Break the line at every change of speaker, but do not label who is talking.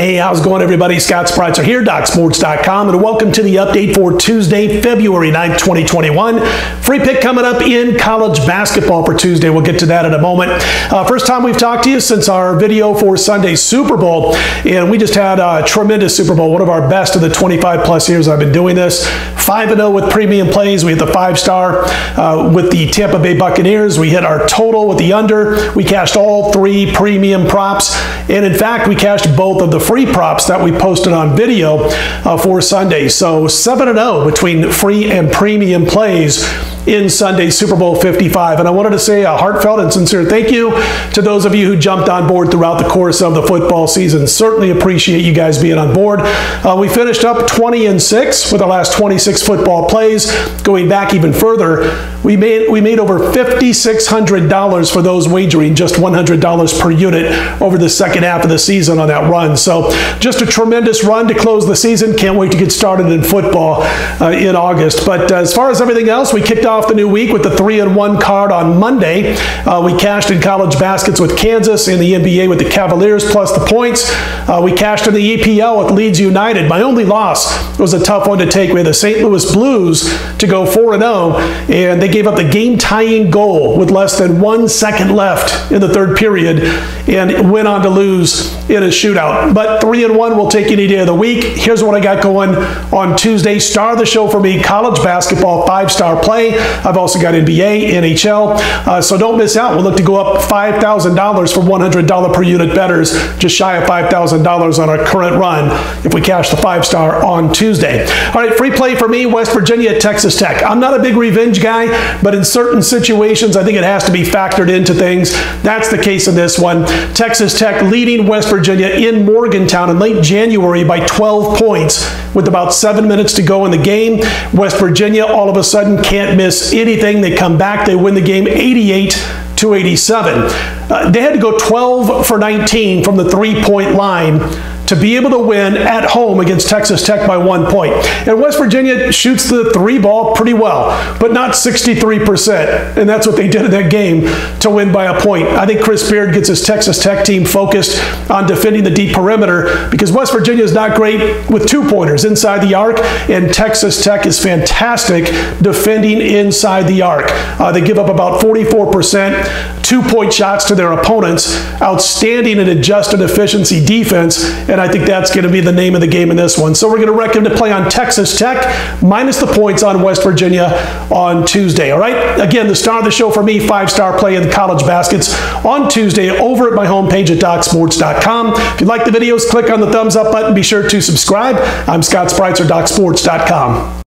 Hey, how's it going, everybody? Scott Spreitzer here, DocSports.com, and welcome to the update for Tuesday, February 9th, 2021. Free pick coming up in college basketball for Tuesday. We'll get to that in a moment. Uh, first time we've talked to you since our video for Sunday's Super Bowl, and we just had a tremendous Super Bowl, one of our best of the 25 plus years I've been doing this. 5 0 with premium plays. We hit the five star uh, with the Tampa Bay Buccaneers. We hit our total with the under. We cashed all three premium props, and in fact, we cashed both of the free props that we posted on video uh, for Sunday. So 7 0 between free and premium plays in Sunday's Super Bowl 55. And I wanted to say a heartfelt and sincere thank you to those of you who jumped on board throughout the course of the football season. Certainly appreciate you guys being on board. Uh, we finished up 20 and 6 with our last 26 football plays. Going back even further, we made we made over $5,600 for those wagering just $100 per unit over the second half of the season on that run. So just a tremendous run to close the season. Can't wait to get started in football uh, in August. But uh, as far as everything else, we kicked off the new week with the three and one card on Monday. Uh, we cashed in college baskets with Kansas in the NBA with the Cavaliers plus the points. Uh, we cashed in the EPL with Leeds United. My only loss was a tough one to take. We had the St. Louis Blues to go 4 0, and they gave up the game tying goal with less than one second left in the third period and went on to lose in a shootout. But 3 and 1 will take any day of the week. Here's what I got going on Tuesday. Star of the show for me college basketball, five star play. I've also got NBA, NHL. Uh, so don't miss out. We'll look to go up $5,000 for $100 per unit betters, just shy of $5,000 on our current run if we cash the five star on Tuesday. All right, free play for me, West Virginia Texas Tech. I'm not a big revenge guy, but in certain situations, I think it has to be factored into things. That's the case in this one. Texas Tech leading West Virginia in Morgantown in late January by 12 points with about seven minutes to go in the game. West Virginia all of a sudden can't miss anything. They come back, they win the game 88 to 87. Uh, they had to go 12 for 19 from the three point line to be able to win at home against Texas Tech by one point. And West Virginia shoots the three ball pretty well, but not 63%. And that's what they did in that game to win by a point. I think Chris Beard gets his Texas Tech team focused on defending the deep perimeter because West Virginia is not great with two pointers inside the arc, and Texas Tech is fantastic defending inside the arc. Uh, they give up about 44% two point shots to their opponents, outstanding and adjusted efficiency defense, and I think that's going to be the name of the game in this one. So we're going to recommend to play on Texas Tech minus the points on West Virginia on Tuesday. All right. Again, the star of the show for me, five star play in college baskets on Tuesday over at my homepage at DocSports.com. If you like the videos, click on the thumbs up button. Be sure to subscribe. I'm Scott Spreitzer, DocSports.com.